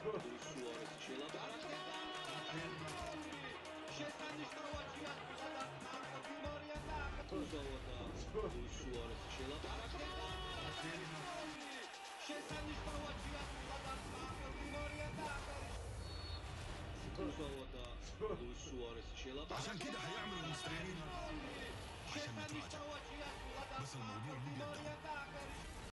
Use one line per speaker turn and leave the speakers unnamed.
ლუის სუარესი შელაპარაკდება შესანიშნავია და მარკო მორიანა კუზოვოდა ლუის სუარესი შელაპარაკდება შესანიშნავია და მარკო მორიანა კუზოვოდა ლუის სუარესი
عشان
შელაპარაკდება
كده هيعملوا مستريحين عشان ما يطلعش
შესანიშნავია
بس الموضوع مين بيدعم